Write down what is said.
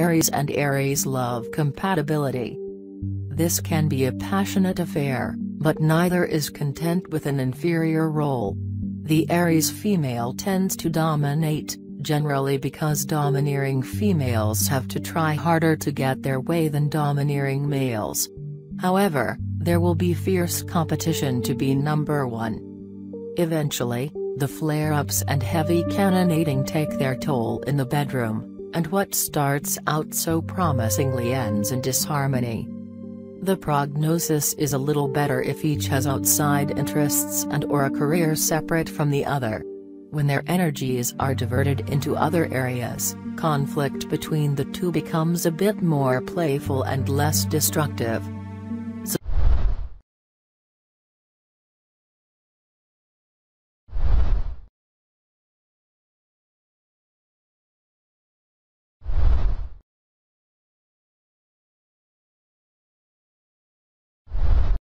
Aries and Aries love compatibility. This can be a passionate affair, but neither is content with an inferior role. The Aries female tends to dominate, generally because domineering females have to try harder to get their way than domineering males. However, there will be fierce competition to be number one. Eventually, the flare-ups and heavy cannonading take their toll in the bedroom, and what starts out so promisingly ends in disharmony. The prognosis is a little better if each has outside interests and or a career separate from the other. When their energies are diverted into other areas, conflict between the two becomes a bit more playful and less destructive.